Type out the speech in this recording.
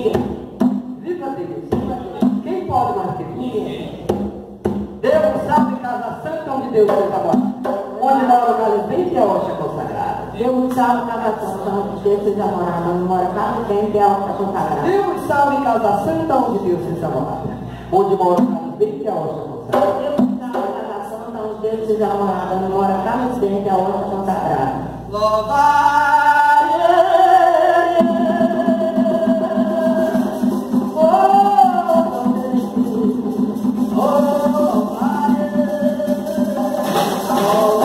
ninguém. a Deus. Quem pode mais que ninguém? Deus sabe casa santa é onde Deus se trabalhar. Onde mora o galho bem que é hoje consagrada. Deus sabe casa santa é onde Deus se morar, Onde mora casa bem que é hoje consagrada. Deus sabe casa santa onde Deus se morar. Onde mora o galho bem que é hoje consagrada. Deus sabe casa santa é onde Deus precisa morar, mas mora casa bem que é consagrada. Louvado all.